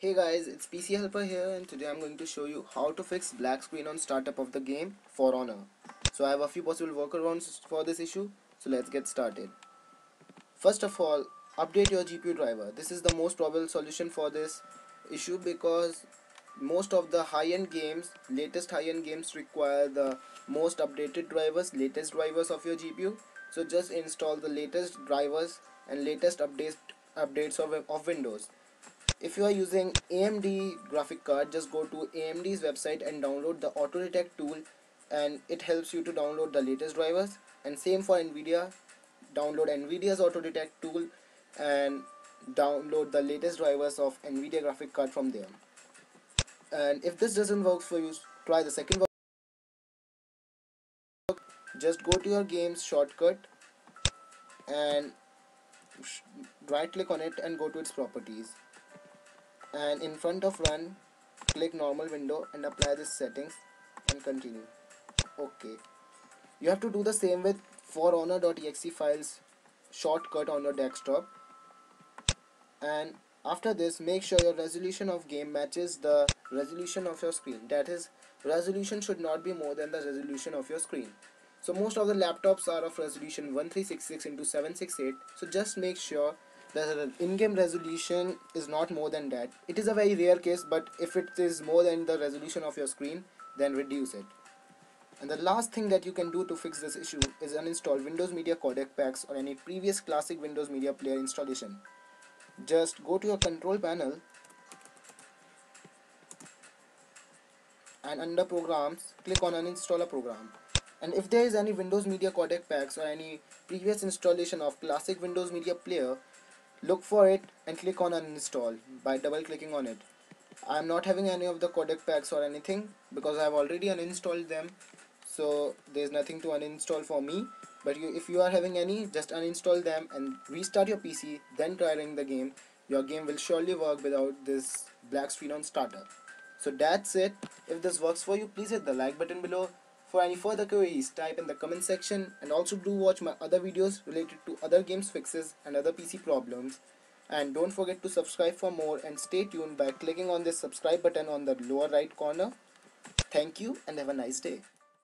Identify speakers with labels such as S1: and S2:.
S1: Helper here and today I'm going to show you how to fix black screen on startup of the game For Honor. So I have a few possible workarounds for this issue, so let's get started. First of all, update your GPU driver. This is the most probable solution for this issue because most of the high-end games, latest high-end games require the most updated drivers, latest drivers of your GPU. So just install the latest drivers and latest updates updates of, of Windows if you are using AMD graphic card just go to AMD's website and download the auto detect tool and it helps you to download the latest drivers. And same for Nvidia download Nvidia's auto detect tool and download the latest drivers of Nvidia graphic card from there. And if this doesn't work for you try the second just go to your games shortcut and right click on it and go to its properties and in front of run click normal window and apply this settings and continue. Okay. You have to do the same with for honor.exe files shortcut on your desktop. And after this make sure your resolution of game matches the resolution of your screen. That is resolution should not be more than the resolution of your screen. So most of the laptops are of resolution 1366 into 768 so just make sure the in-game resolution is not more than that. It is a very rare case but if it is more than the resolution of your screen then reduce it. And the last thing that you can do to fix this issue is uninstall Windows Media Codec packs or any previous classic Windows Media Player installation. Just go to your control panel and under programs click on uninstall a program. And if there is any Windows Media Codec packs or any previous installation of classic Windows Media Player look for it and click on uninstall by double clicking on it. I'm not having any of the codec packs or anything because I've already uninstalled them so there's nothing to uninstall for me. But you, if you are having any just uninstall them and restart your PC then try running the game. Your game will surely work without this black screen on startup so that's it. If this works for you please hit the like button below for any further queries, type in the comment section and also do watch my other videos related to other games fixes and other PC problems. And don't forget to subscribe for more and stay tuned by clicking on this subscribe button on the lower right corner. Thank you and have a nice day.